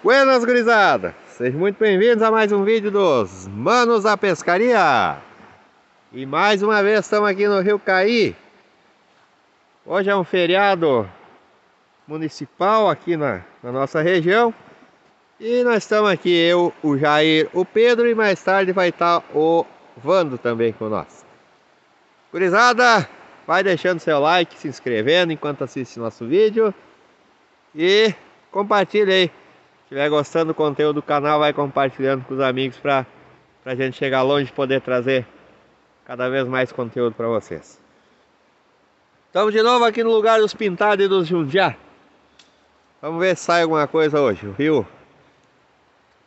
Buenas gurizada, sejam muito bem-vindos a mais um vídeo dos Manos da Pescaria. E mais uma vez estamos aqui no Rio Caí. Hoje é um feriado municipal aqui na, na nossa região. E nós estamos aqui, eu, o Jair, o Pedro e mais tarde vai estar o Vando também com nós. Gurizada, vai deixando seu like, se inscrevendo enquanto assiste nosso vídeo. E compartilha aí estiver gostando do conteúdo do canal, vai compartilhando com os amigos para a gente chegar longe e poder trazer cada vez mais conteúdo para vocês. Estamos de novo aqui no lugar dos pintados e dos Jundiá. Vamos ver se sai alguma coisa hoje. O rio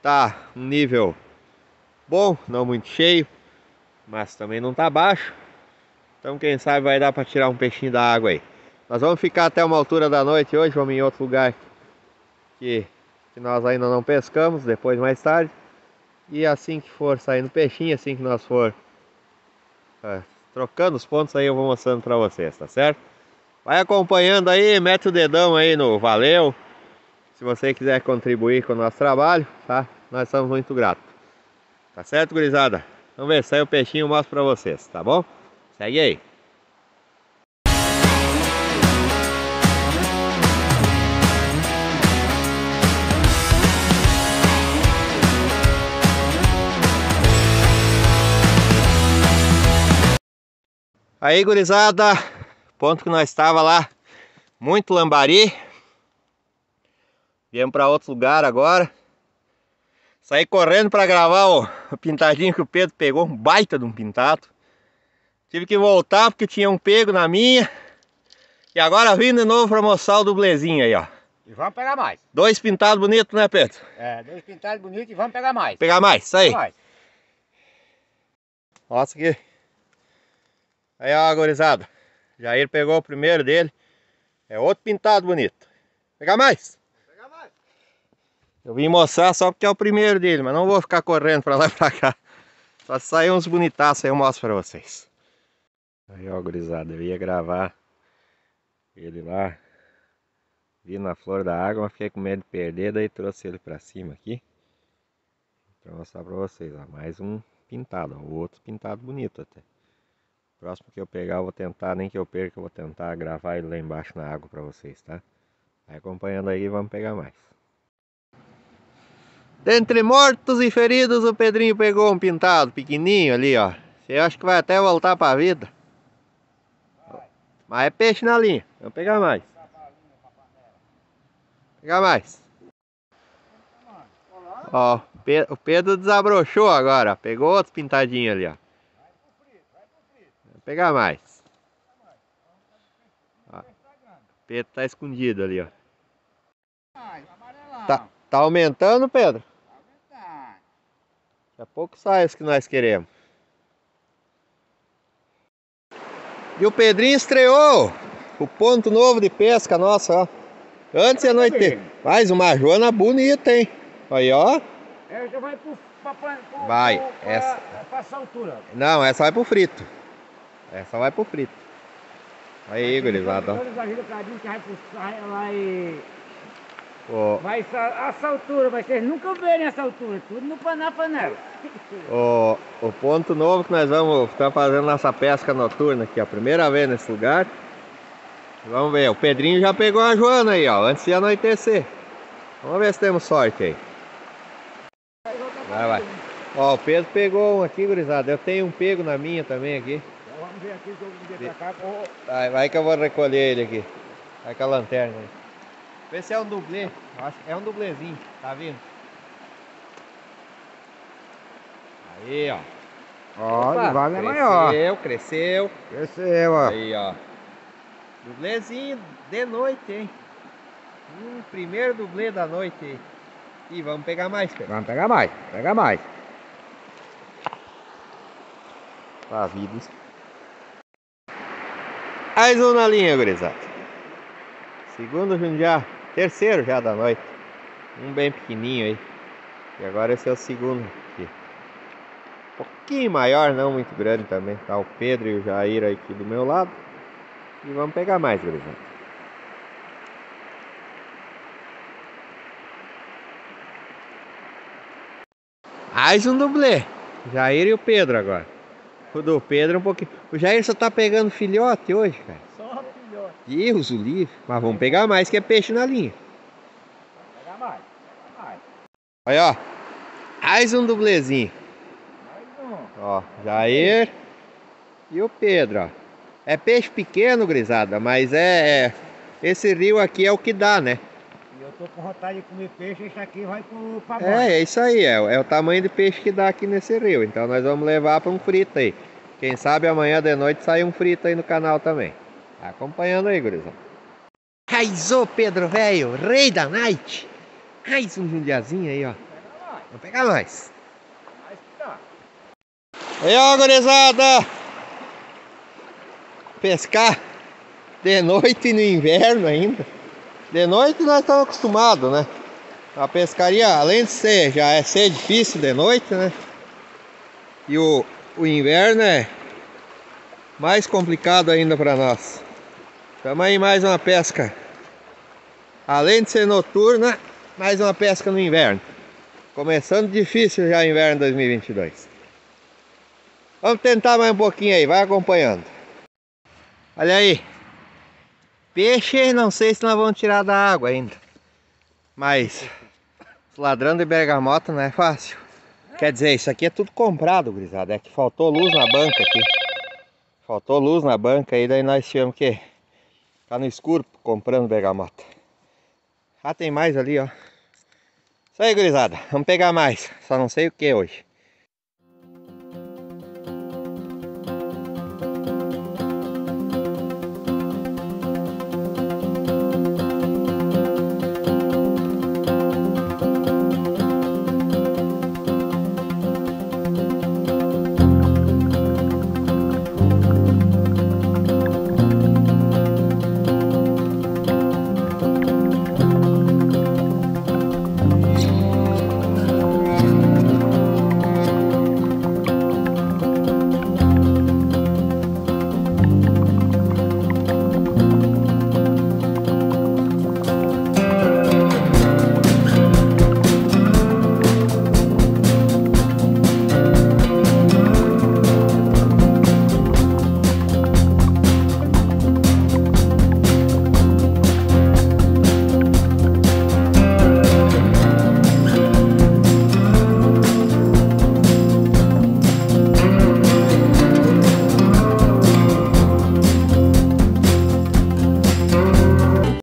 tá um nível bom, não muito cheio, mas também não tá baixo. Então quem sabe vai dar para tirar um peixinho da água aí. Nós vamos ficar até uma altura da noite hoje, vamos em outro lugar que que nós ainda não pescamos, depois mais tarde. E assim que for saindo peixinho, assim que nós for é, trocando os pontos aí eu vou mostrando para vocês, tá certo? Vai acompanhando aí, mete o dedão aí no valeu. Se você quiser contribuir com o nosso trabalho, tá? Nós estamos muito gratos. Tá certo, gurizada? Vamos ver, sai o peixinho, eu mostro para vocês, tá bom? Segue aí. Aí, gurizada, ponto que nós estava lá, muito lambari. Viemos para outro lugar agora. Saí correndo para gravar o, o, pintadinho que o Pedro pegou, um baita de um pintado. Tive que voltar porque tinha um pego na minha. E agora vim de novo para mostrar o dublezinho aí, ó. E vamos pegar mais. Dois pintados bonitos, né, Pedro? É, dois pintados bonitos e vamos pegar mais. Pegar mais, isso aí. Mais. Nossa, que Aí ó, gorizada. Jair pegou o primeiro dele. É outro pintado bonito. Pegar mais? Pegar mais. Eu vim mostrar só porque é o primeiro dele, mas não vou ficar correndo pra lá e pra cá. Só se sair uns bonitaços aí eu mostro pra vocês. Aí ó, gurizada, eu ia gravar ele lá. Vi na flor da água, mas fiquei com medo de perder, daí trouxe ele pra cima aqui. Pra mostrar pra vocês, ó. Mais um pintado, ó. Outro pintado bonito até. Próximo que eu pegar, eu vou tentar, nem que eu perca, eu vou tentar gravar ele lá embaixo na água para vocês, tá? Vai acompanhando aí, vamos pegar mais. Dentre mortos e feridos, o Pedrinho pegou um pintado pequenininho ali, ó. Você acha que vai até voltar para vida. Mas é peixe na linha. Vamos pegar mais. Pegar mais. Ó, o Pedro desabrochou agora. Pegou outro pintadinho ali, ó pegar mais. Ó, o Pedro tá escondido ali, ó. Tá, tá aumentando, Pedro? Daqui a pouco sai os que nós queremos. E o Pedrinho estreou o ponto novo de pesca nossa, ó. Antes da noite. Mais uma joana bonita, hein? Aí, ó. Essa vai pro, pra, pra, vai, pra, essa. Pra essa altura. Não, essa vai pro frito. Essa vai pro frito. Aí, gurizada. Vai, oh. vai essa altura, mas vocês nunca verem essa altura, tudo no, na panela. O, o ponto novo que nós vamos estar fazendo nossa pesca noturna aqui, a primeira vez nesse lugar. Vamos ver, o Pedrinho já pegou a Joana aí, ó, antes de anoitecer. Vamos ver se temos sorte aí. Vai, vai. Ó, o Pedro pegou um aqui, gurizada. Eu tenho um pego na minha também aqui ver aqui pra cá. Oh. Vai, vai que eu vou recolher ele aqui. Vai com a lanterna aí. Vê se é um dublê. Acho que é um dublezinho, tá vendo? Aí, ó. Ó, o vale é maior. Cresceu, cresceu. Cresceu, ó. Aí, ó. Dublezinho de noite, hein? Hum, primeiro dublê da noite. E vamos pegar mais, Pedro. Vamos pegar mais, pegar mais. Tá, vidas. Mais um na linha, gurizada. Segundo já, terceiro já da noite. Um bem pequenininho aí. E agora esse é o segundo aqui. Um pouquinho maior, não muito grande também. Tá o Pedro e o Jair aqui do meu lado. E vamos pegar mais, gurizada. Mais um dublê. Jair e o Pedro agora. O do Pedro um pouquinho. O Jair só tá pegando filhote hoje, cara. Só filhote. Deus o livre. Mas vamos pegar mais que é peixe na linha. Vamos pegar mais. mais. Aí, ó. Mais um dublezinho. Mais um. Ó, Jair e o Pedro, ó. É peixe pequeno, grisada, mas é, é... Esse rio aqui é o que dá, né? E eu tô com vontade de comer peixe, esse aqui vai pro pra É, é isso aí, é, é o tamanho de peixe que dá aqui nesse rio. Então nós vamos levar para um frito aí. Quem sabe amanhã de noite sai um frito aí no canal também. Tá acompanhando aí, gurizada. Raizou, Pedro, velho, rei da night. Mais um jundiazinho aí, ó. Vamos pegar dá. Aí, ó, gurizada. Pescar de noite no inverno ainda. De noite nós estamos acostumados, né? A pescaria, além de ser, já é ser difícil de noite, né? E o, o inverno é mais complicado ainda para nós. Estamos aí mais uma pesca. Além de ser noturna, mais uma pesca no inverno. Começando difícil já o inverno 2022. Vamos tentar mais um pouquinho aí, vai acompanhando. Olha aí. Peixe, não sei se nós vamos tirar da água ainda. Mas ladrão de bergamota não é fácil. Quer dizer, isso aqui é tudo comprado, gurizada. É que faltou luz na banca aqui. Faltou luz na banca aí, daí nós tivemos que ficar no escuro comprando bergamota. Ah, tem mais ali, ó. Isso aí, gurizada. Vamos pegar mais. Só não sei o que hoje.